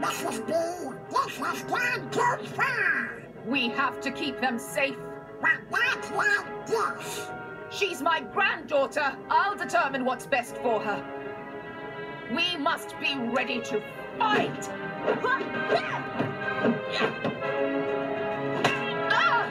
Mrs. B, this has gone too far. We have to keep them safe. Well, that's my this? She's my granddaughter. I'll determine what's best for her. We must be ready to fight. ah!